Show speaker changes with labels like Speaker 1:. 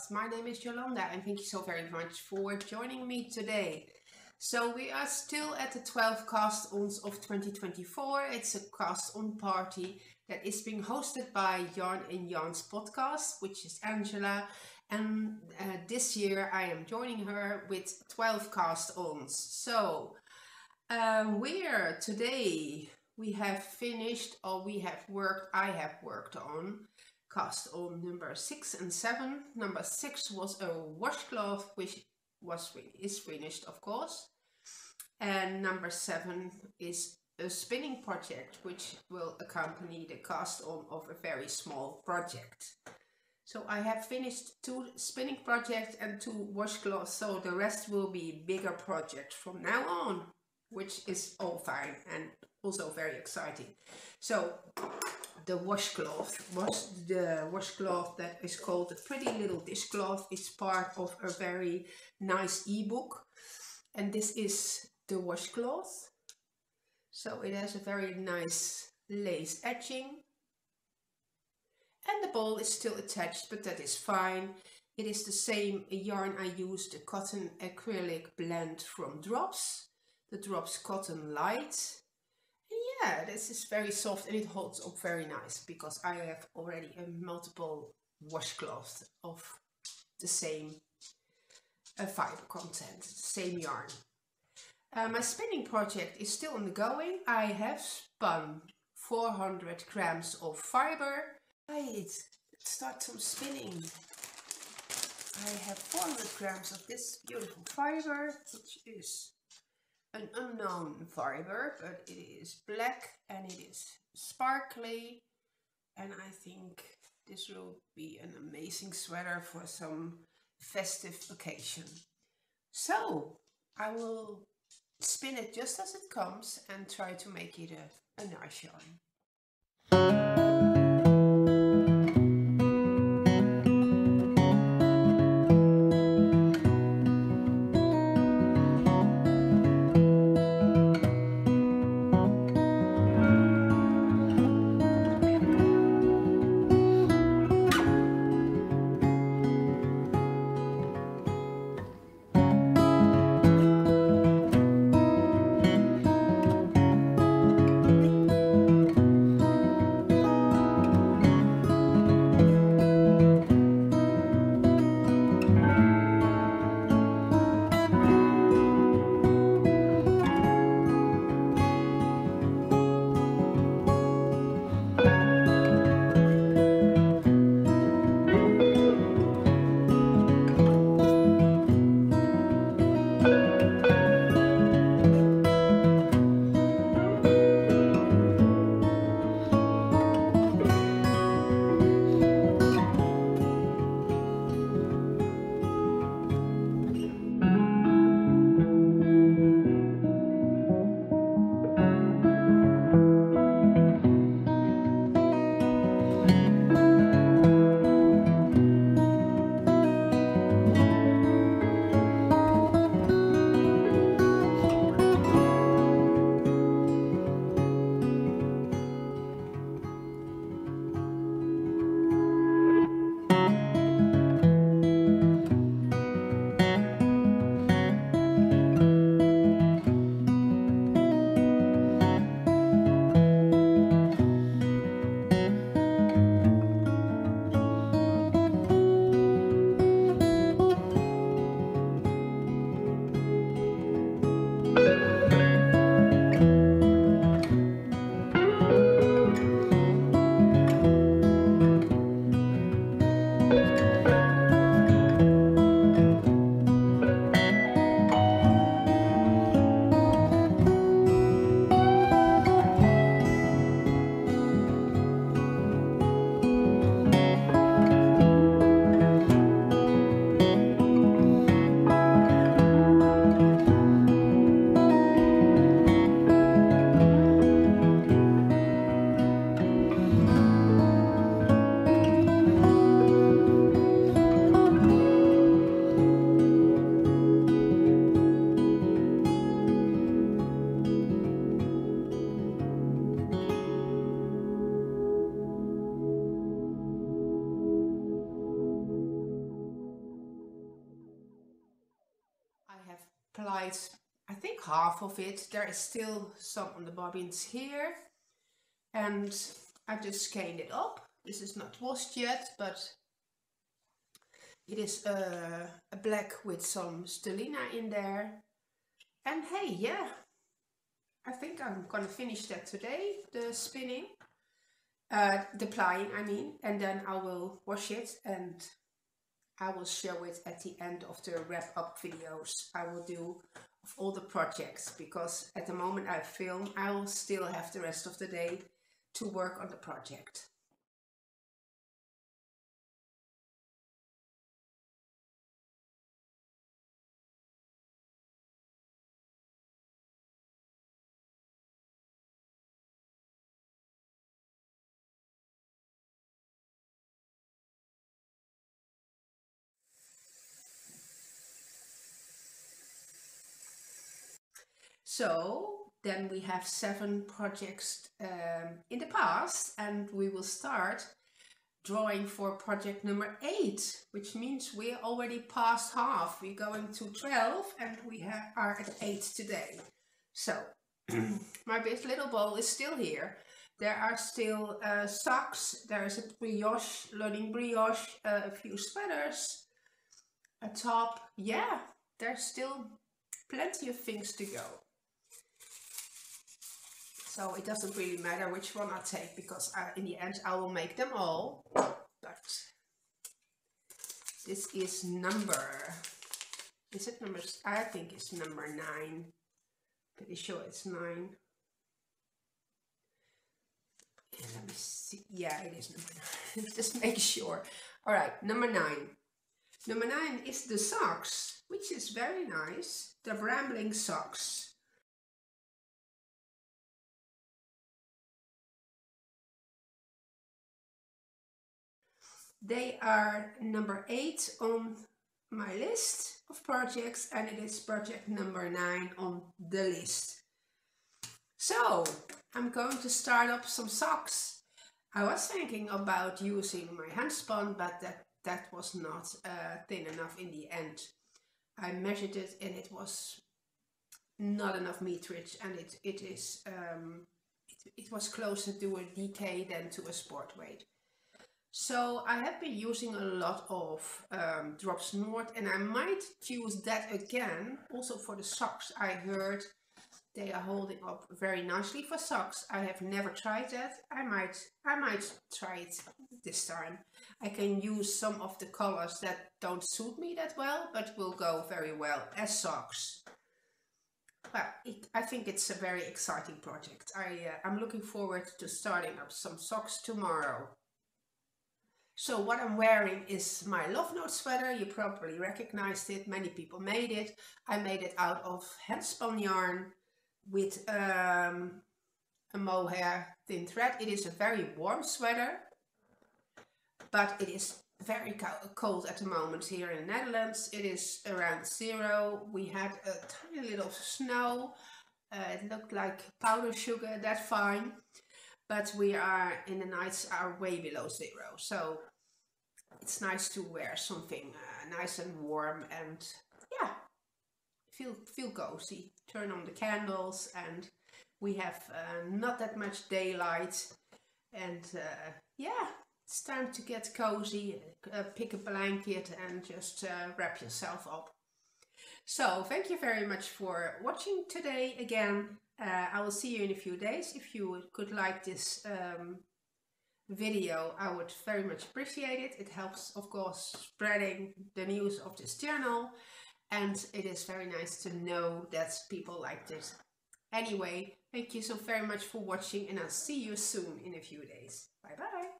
Speaker 1: podcast. My name is Jolanda and thank you so very much for joining me today. So we are still at the 12 cast-ons of 2024. It's a cast-on party that is being hosted by Yarn and Yarns podcast, which is Angela. And uh, this year I am joining her with 12 cast-ons. So um, we're today we have finished or we have worked, I have worked on cast on number six and seven. Number six was a washcloth, which was is finished, of course. And number seven is a spinning project, which will accompany the cast on of a very small project. So I have finished two spinning projects and two washcloths, so the rest will be bigger projects from now on, which is all fine and also very exciting. So the washcloth. Was the washcloth that is called the pretty little dishcloth it's part of a very nice ebook. And this is the washcloth. So it has a very nice lace edging. And the ball is still attached but that is fine. It is the same yarn I used the cotton acrylic blend from drops. The drops cotton light yeah, this is very soft and it holds up very nice because I have already a multiple washcloths of the same uh, fiber content, same yarn. Uh, my spinning project is still ongoing. I have spun 400 grams of fiber. Right, let's start some spinning. I have 400 grams of this beautiful fiber, which is an unknown fiber, but it is black and it is sparkly. And I think this will be an amazing sweater for some festive occasion. So I will spin it just as it comes and try to make it a, a nice yarn. Half of it. There is still some on the bobbins here. And I just scanned it up. This is not washed yet, but it is a black with some stellina in there. And hey, yeah, I think I'm gonna finish that today, the spinning, uh, the plying I mean, and then I will wash it and I will show it at the end of the wrap up videos I will do of all the projects because at the moment I film I will still have the rest of the day to work on the project. So then we have seven projects um, in the past and we will start drawing for project number eight, which means we're already past half. We're going to 12 and we are at eight today. So my little bowl is still here. There are still uh, socks, there is a brioche, learning brioche, uh, a few sweaters, a top. Yeah, there's still plenty of things to go. So it doesn't really matter which one I take because I, in the end I will make them all. But this is number, is it number, I think it's number nine. Pretty sure it's nine. Let me see. Yeah, it is number nine. Just make sure. All right, number nine. Number nine is the socks, which is very nice. The Brambling socks. They are number eight on my list of projects and it is project number nine on the list. So I'm going to start up some socks. I was thinking about using my handspun but that, that was not uh, thin enough in the end. I measured it and it was not enough meterage and it, it is um, it, it was closer to a DK than to a sport weight. So I have been using a lot of um, Drops Nord and I might use that again also for the socks. I heard they are holding up very nicely for socks. I have never tried that. I might I might try it this time. I can use some of the colors that don't suit me that well but will go very well as socks. Well, it, I think it's a very exciting project. I, uh, I'm looking forward to starting up some socks tomorrow. So what I'm wearing is my Love Note sweater. You probably recognized it. Many people made it. I made it out of handspun yarn with um, a mohair thin thread. It is a very warm sweater, but it is very cold at the moment here in the Netherlands. It is around zero. We had a tiny little snow. Uh, it looked like powder sugar, that's fine. But we are in the nights are way below zero. So it's nice to wear something uh, nice and warm and yeah, feel feel cozy. Turn on the candles and we have uh, not that much daylight and uh, yeah, it's time to get cozy, uh, pick a blanket and just uh, wrap yourself up. So thank you very much for watching today again. Uh, I will see you in a few days. If you could like this um, video, I would very much appreciate it. It helps, of course, spreading the news of this channel. And it is very nice to know that people like this. Anyway, thank you so very much for watching and I'll see you soon in a few days. Bye bye.